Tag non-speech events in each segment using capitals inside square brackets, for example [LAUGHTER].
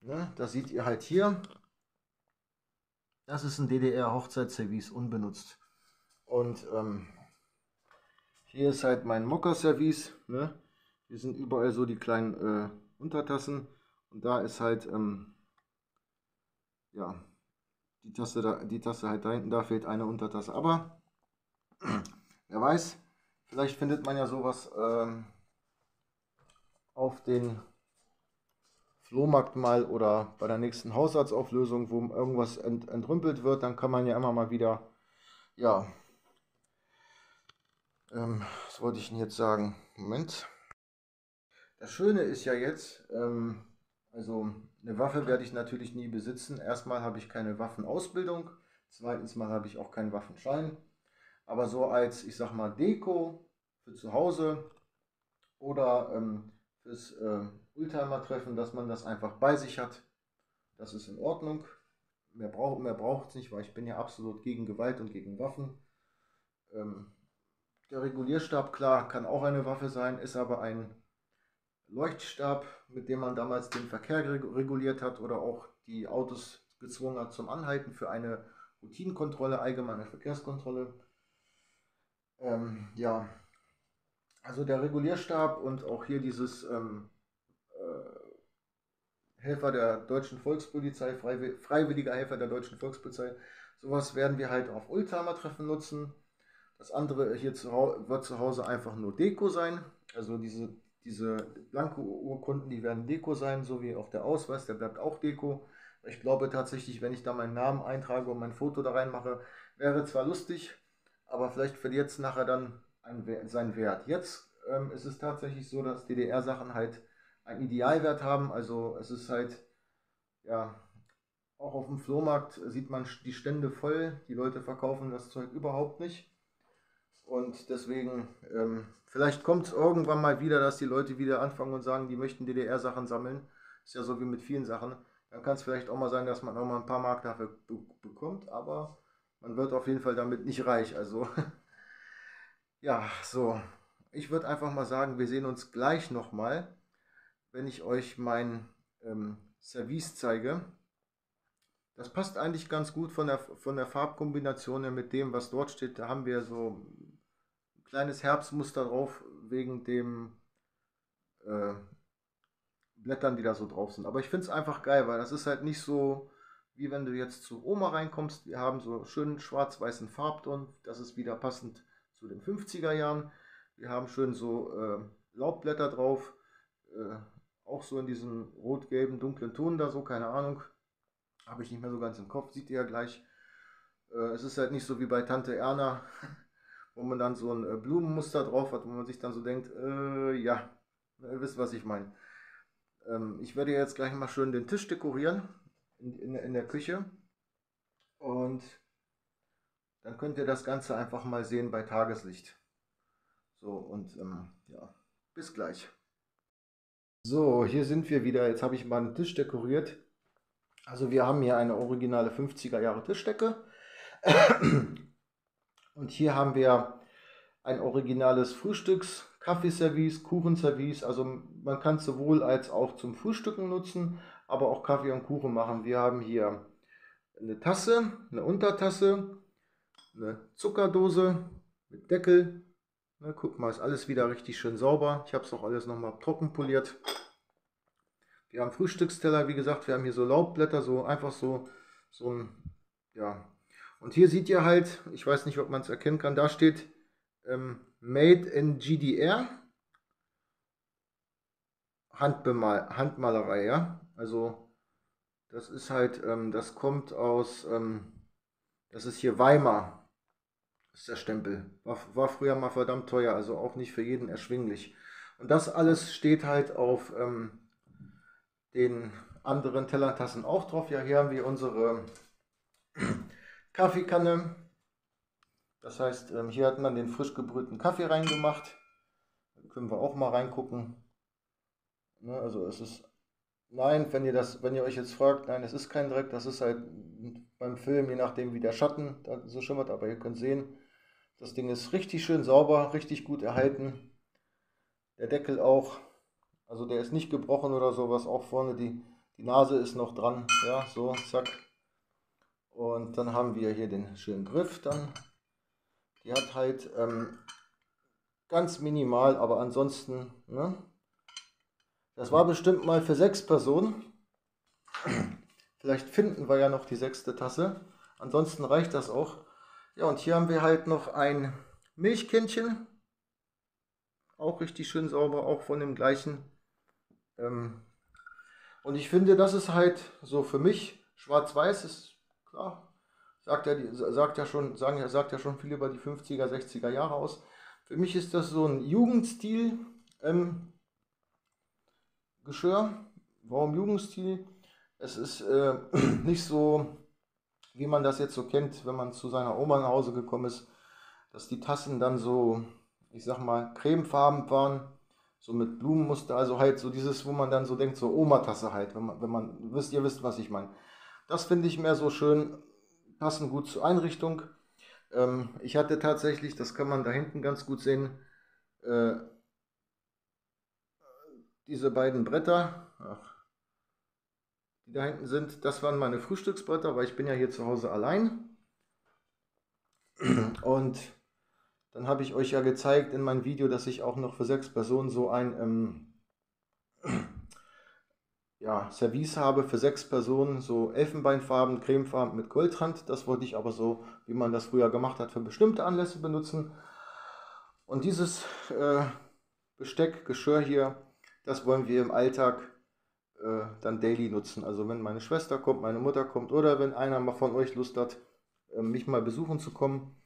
Ne, das seht ihr halt hier. Das ist ein DDR-Hochzeitsservice, unbenutzt. Und ähm, hier ist halt mein Mocker-Service. Ne? Hier sind überall so die kleinen äh, Untertassen. Und da ist halt, ähm, ja, die Tasse, da, die Tasse halt da hinten, da fehlt eine Untertasse. Aber, [CLEARS THROAT] wer weiß, vielleicht findet man ja sowas ähm, auf den Flohmarkt mal oder bei der nächsten Haushaltsauflösung, wo irgendwas ent, entrümpelt wird, dann kann man ja immer mal wieder, ja, ähm, was wollte ich denn jetzt sagen? Moment. Das Schöne ist ja jetzt, ähm, also eine Waffe werde ich natürlich nie besitzen. Erstmal habe ich keine Waffenausbildung, zweitens mal habe ich auch keinen Waffenschein. Aber so als, ich sag mal, Deko für zu Hause oder ähm, fürs äh, Oldtimer-Treffen, dass man das einfach bei sich hat, das ist in Ordnung. Mehr braucht mehr es nicht, weil ich bin ja absolut gegen Gewalt und gegen Waffen. Ähm, der Regulierstab, klar, kann auch eine Waffe sein, ist aber ein Leuchtstab, mit dem man damals den Verkehr reguliert hat oder auch die Autos gezwungen hat zum Anhalten für eine Routinenkontrolle, allgemeine Verkehrskontrolle. Ähm, ja, also der Regulierstab und auch hier dieses ähm, äh, Helfer der deutschen Volkspolizei, freiwilliger Helfer der deutschen Volkspolizei, sowas werden wir halt auf Oldtimer-Treffen nutzen. Das andere hier zu, wird zu Hause einfach nur Deko sein. Also diese diese blanke Urkunden, die werden Deko sein, so wie auch der Ausweis, der bleibt auch Deko. Ich glaube tatsächlich, wenn ich da meinen Namen eintrage und mein Foto da reinmache, wäre zwar lustig, aber vielleicht verliert es nachher dann einen, seinen Wert. Jetzt ähm, ist es tatsächlich so, dass DDR-Sachen halt einen Idealwert haben. Also es ist halt, ja, auch auf dem Flohmarkt sieht man die Stände voll. Die Leute verkaufen das Zeug überhaupt nicht. Und deswegen, ähm, vielleicht kommt es irgendwann mal wieder, dass die Leute wieder anfangen und sagen, die möchten DDR-Sachen sammeln. Ist ja so wie mit vielen Sachen. Dann kann es vielleicht auch mal sein, dass man auch mal ein paar Mark dafür be bekommt, aber man wird auf jeden Fall damit nicht reich. Also, [LAUGHS] ja, so. Ich würde einfach mal sagen, wir sehen uns gleich nochmal, wenn ich euch mein ähm, Service zeige. Das passt eigentlich ganz gut von der, von der Farbkombination mit dem, was dort steht. Da haben wir so kleines Herbstmuster drauf, wegen dem äh, Blättern, die da so drauf sind. Aber ich finde es einfach geil, weil das ist halt nicht so, wie wenn du jetzt zu Oma reinkommst. Wir haben so schönen schwarz-weißen Farbton. Das ist wieder passend zu den 50er Jahren. Wir haben schön so äh, Laubblätter drauf. Äh, auch so in diesem rot-gelben, dunklen Ton da so, keine Ahnung. Habe ich nicht mehr so ganz im Kopf, sieht ihr ja gleich. Äh, es ist halt nicht so wie bei Tante Erna. [LAUGHS] wo man dann so ein äh, Blumenmuster drauf hat, wo man sich dann so denkt, äh, ja, ihr wisst, was ich meine. Ähm, ich werde jetzt gleich mal schön den Tisch dekorieren in, in, in der Küche und dann könnt ihr das Ganze einfach mal sehen bei Tageslicht. So, und ähm, ja, bis gleich. So, hier sind wir wieder. Jetzt habe ich mal einen Tisch dekoriert. Also wir haben hier eine originale 50er Jahre Tischdecke. [CLEARS THROAT] Und hier haben wir ein originales Frühstücks-, Kaffeeservice, Kuchenservice. Also man kann es sowohl als auch zum Frühstücken nutzen, aber auch Kaffee und Kuchen machen. Wir haben hier eine Tasse, eine Untertasse, eine Zuckerdose mit Deckel. Na, guck mal, ist alles wieder richtig schön sauber. Ich habe es auch alles nochmal trocken poliert. Wir haben Frühstücksteller, wie gesagt, wir haben hier so Laubblätter, so einfach so, so ein, ja, und hier seht ihr halt, ich weiß nicht, ob man es erkennen kann, da steht ähm, Made in GDR. Handbemal Handmalerei, ja. Also das ist halt, ähm, das kommt aus, ähm, das ist hier Weimar. Ist der Stempel. War, war früher mal verdammt teuer, also auch nicht für jeden erschwinglich. Und das alles steht halt auf ähm, den anderen Tellertassen auch drauf. Ja, hier haben wir unsere [CLEARS THROAT] Kaffeekanne. Das heißt, ähm, hier hat man den frisch gebrühten Kaffee reingemacht. Da können wir auch mal reingucken. Ne, also es ist, nein, wenn ihr das, wenn ihr euch jetzt fragt, nein, es ist kein Dreck, das ist halt beim Film, je nachdem wie der Schatten so schimmert, aber ihr könnt sehen, das Ding ist richtig schön sauber, richtig gut erhalten. Der Deckel auch, also der ist nicht gebrochen oder sowas, auch vorne die, Die Nase ist noch dran, ja, so, zack. Und dann haben wir hier den schönen Griff dann. Die hat halt ähm, ganz minimal, aber ansonsten, ne? Das war bestimmt mal für sechs Personen. Vielleicht finden wir ja noch die sechste Tasse. Ansonsten reicht das auch. Ja, und hier haben wir halt noch ein Milchkännchen. Auch richtig schön sauber, auch von dem gleichen. Ähm, und ich finde, das ist halt so für mich, schwarz-weiß ist klar, sagt ja, sagt ja schon, sagen, sagt ja schon viel über die 50er, 60er Jahre aus. Für mich ist das so ein Jugendstil ähm, Geschirr. Warum Jugendstil? Es ist äh, [CLEARS THROAT] nicht so, wie man das jetzt so kennt, wenn man zu seiner Oma nach Hause gekommen ist, dass die Tassen dann so, ich sag mal, cremefarben waren, so mit Blumenmuster, also halt so dieses, wo man dann so denkt, so Oma-Tasse halt, wenn man, wenn man, wisst, ihr wisst, was ich meine. Das finde ich mehr so schön, passen gut zur Einrichtung. Ähm, ich hatte tatsächlich, das kann man da hinten ganz gut sehen, äh, diese beiden Bretter, ach, die da hinten sind, das waren meine Frühstücksbretter, weil ich bin ja hier zu Hause allein. Und dann habe ich euch ja gezeigt in meinem Video, dass ich auch noch für sechs Personen so ein ähm, ja, Service habe für sechs Personen, so Elfenbeinfarben, Cremefarben mit Goldrand. Das wollte ich aber so, wie man das früher gemacht hat, für bestimmte Anlässe benutzen. Und dieses äh, Besteck, Geschirr hier, das wollen wir im Alltag äh, dann daily nutzen. Also wenn meine Schwester kommt, meine Mutter kommt oder wenn einer mal von euch Lust hat, äh, mich mal besuchen zu kommen,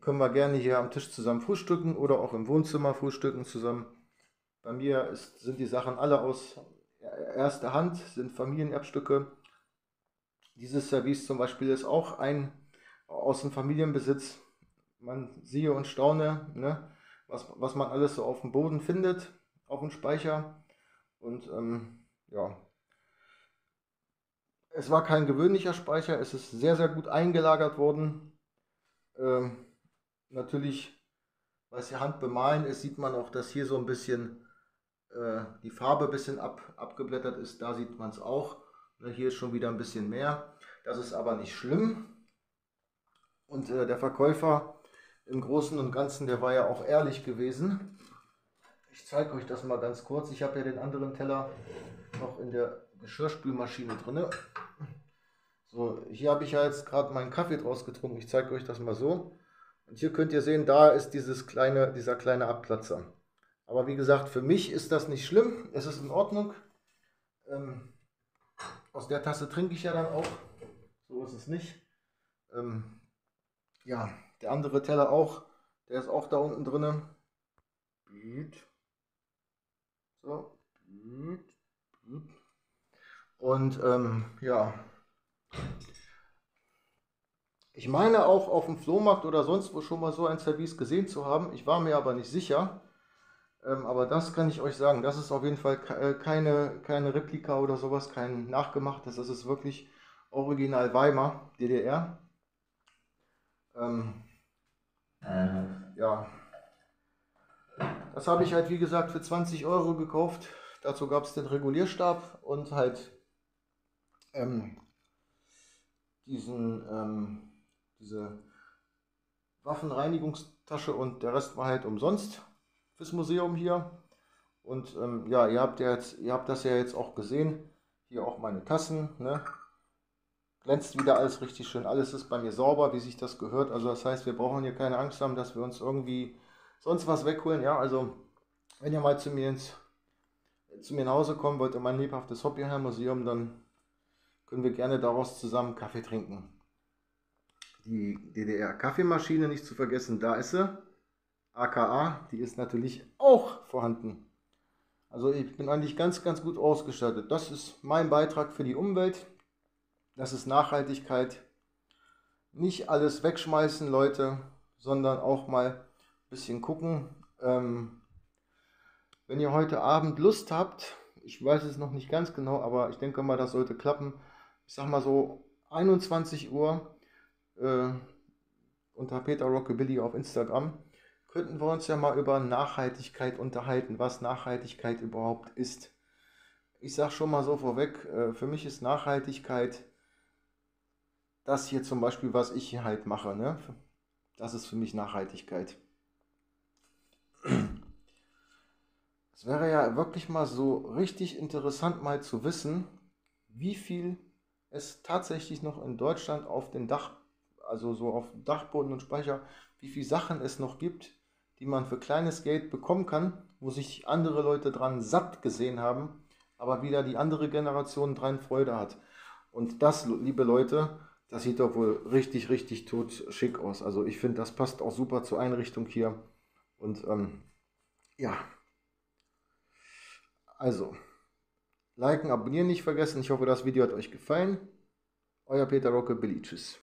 können wir gerne hier am Tisch zusammen frühstücken oder auch im Wohnzimmer frühstücken zusammen. Bei mir ist, sind die Sachen alle aus erster Hand, sind Familienerbstücke. Dieses Service zum Beispiel ist auch ein aus dem Familienbesitz. Man siehe und staune, ne, was, was man alles so auf dem Boden findet, auf dem Speicher. Und ähm, ja, es war kein gewöhnlicher Speicher, es ist sehr, sehr gut eingelagert worden. Ähm, natürlich, weil es ja Hand bemalen ist, sieht man auch, dass hier so ein bisschen äh, die Farbe ein bisschen ab, abgeblättert ist. Da sieht man es auch. Ne, hier ist schon wieder ein bisschen mehr. Das ist aber nicht schlimm. Und äh, der Verkäufer im Großen und Ganzen, der war ja auch ehrlich gewesen. Ich zeige euch das mal ganz kurz. Ich habe ja den anderen Teller noch in der Geschirrspülmaschine drin. So, hier habe ich ja jetzt gerade meinen Kaffee draus getrunken. Ich zeige euch das mal so. Und hier könnt ihr sehen, da ist dieses kleine, dieser kleine Abplatzer. Aber wie gesagt, für mich ist das nicht schlimm. Es ist in Ordnung. Ähm, aus der Tasse trinke ich ja dann auch. So ist es nicht. Ähm, ja, der andere Teller auch. Der ist auch da unten drin. So. Und ähm, ja, ich meine auch auf dem Flohmarkt oder sonst wo schon mal so ein Service gesehen zu haben. Ich war mir aber nicht sicher. Ähm, aber das kann ich euch sagen. Das ist auf jeden Fall äh, keine, keine Replika oder sowas, kein nachgemachtes. Das ist wirklich original Weimar, DDR. Ähm, ja. Das habe ich halt wie gesagt für 20 Euro gekauft. Dazu gab es den Regulierstab und halt ähm, diesen, ähm, diese Waffenreinigungstasche und der Rest war halt umsonst fürs Museum hier. Und ähm, ja, ihr habt ja jetzt, ihr habt das ja jetzt auch gesehen. Hier auch meine Tassen, ne? Glänzt wieder alles richtig schön. Alles ist bei mir sauber, wie sich das gehört. Also das heißt, wir brauchen hier keine Angst haben, dass wir uns irgendwie sonst was wegholen. Ja, also wenn ihr mal zu mir ins zu mir nach Hause kommen wollt in mein lebhaftes Hobbyheim-Museum, dann können wir gerne daraus zusammen Kaffee trinken. Die DDR-Kaffeemaschine nicht zu vergessen, da ist sie. AKA, die ist natürlich auch vorhanden. Also ich bin eigentlich ganz, ganz gut ausgestattet. Das ist mein Beitrag für die Umwelt. Das ist Nachhaltigkeit. Nicht alles wegschmeißen, Leute, sondern auch mal ein bisschen gucken. Ähm, wenn ihr heute Abend Lust habt, ich weiß es noch nicht ganz genau, aber ich denke mal, das sollte klappen ich sag mal so 21 Uhr äh, unter Peter Rockabilly auf Instagram, könnten wir uns ja mal über Nachhaltigkeit unterhalten, was Nachhaltigkeit überhaupt ist. ich sage schon mal so vorweg, äh, für mich ist Nachhaltigkeit das hier zum Beispiel, was ich hier halt mache. Ne? Das ist für mich Nachhaltigkeit. Es wäre ja wirklich mal so richtig interessant mal zu wissen, wie viel es tatsächlich noch in Deutschland auf den Dach, also so auf Dachboden und Speicher, wie viele Sachen es noch gibt, die man für kleines Geld bekommen kann, wo sich andere Leute dran satt gesehen haben, aber wieder die andere Generation dran Freude hat. Und das, liebe Leute, das sieht doch wohl richtig, richtig tot schick aus. Also ich finde, das passt auch super zur Einrichtung hier. Und ähm, ja. Also, liken, abonnieren nicht vergessen. Ich hoffe, das Video hat euch gefallen. Euer Peter Rocke, Billy. Tschüss.